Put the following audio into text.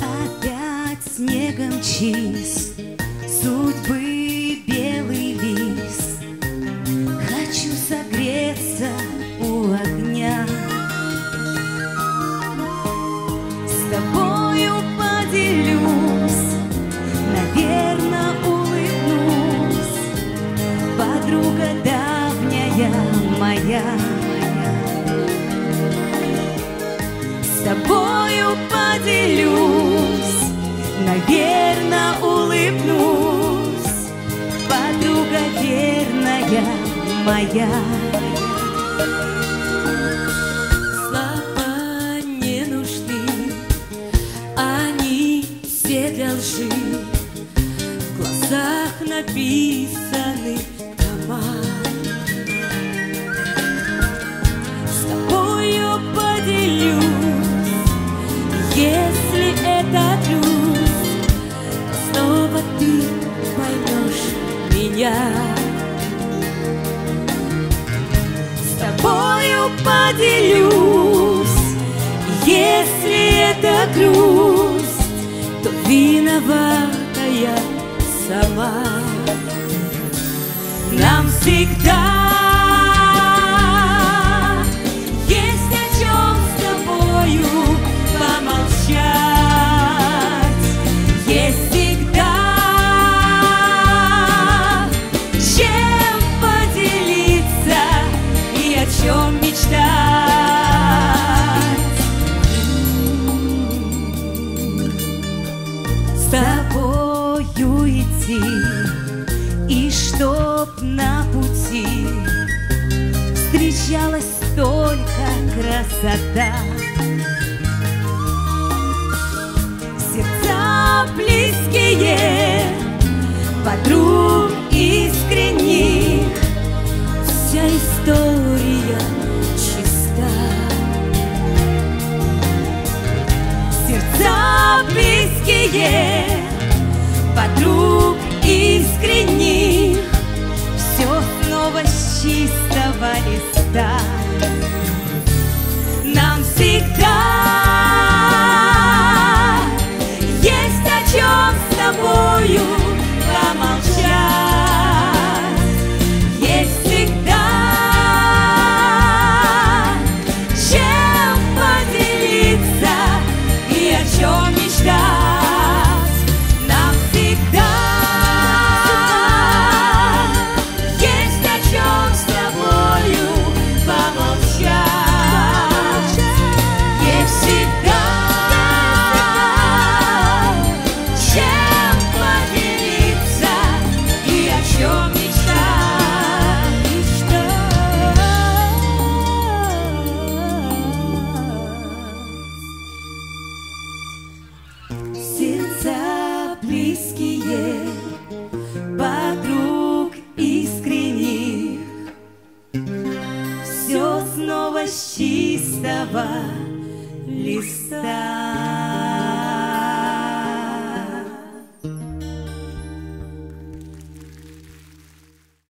Опять снегом чист Судьбы белый лист. Хочу согреться моя С тобою поделюсь, наверно, улыбнусь, подруга верная моя. Слова не нужны, они все для лжи. В глазах написаны если это грусть, то снова ты поймешь меня. С тобою поделюсь, если это грусть, то виновата я сама. нам всегда есть чтоб на пути встречалась только красота. Сердца близкие, подруг искренних, Вся история чиста. сердца близкие, подруг близкие, подруг искренних, все снова с чистого листа.